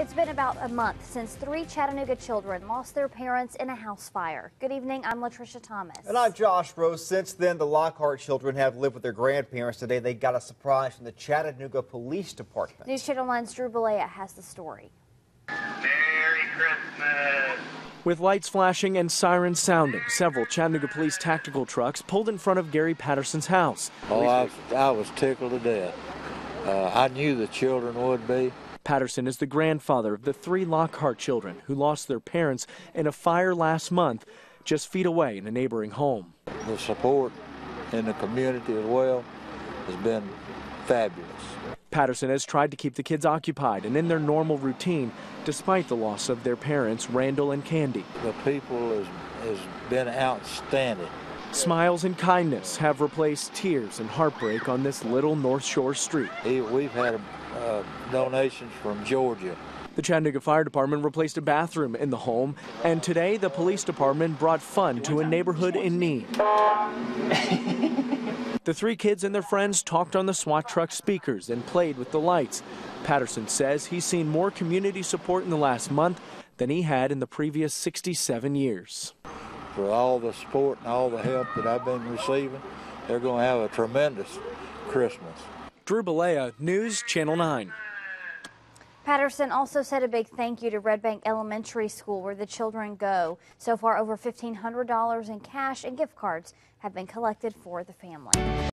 It's been about a month since three Chattanooga children lost their parents in a house fire. Good evening, I'm Latricia Thomas. And I'm Josh Rose. Since then, the Lockhart children have lived with their grandparents. Today, they got a surprise from the Chattanooga Police Department. News Channel 9's Drew Balea has the story. Merry Christmas. With lights flashing and sirens sounding, several Chattanooga police tactical trucks pulled in front of Gary Patterson's house. Oh, I was, I was tickled to death. Uh, I knew the children would be. Patterson is the grandfather of the three Lockhart children who lost their parents in a fire last month, just feet away in a neighboring home. The support in the community as well has been fabulous. Patterson has tried to keep the kids occupied and in their normal routine despite the loss of their parents, Randall and Candy. The people has, has been outstanding. Smiles and kindness have replaced tears and heartbreak on this little North Shore street. We've had uh, donations from Georgia. The Chattanooga Fire Department replaced a bathroom in the home, and today the police department brought fun to a neighborhood in need. the three kids and their friends talked on the SWAT truck speakers and played with the lights. Patterson says he's seen more community support in the last month than he had in the previous 67 years. For all the support and all the help that I've been receiving, they're going to have a tremendous Christmas. Drew Balea, News Channel 9. Patterson also said a big thank you to Red Bank Elementary School where the children go. So far, over $1,500 in cash and gift cards have been collected for the family.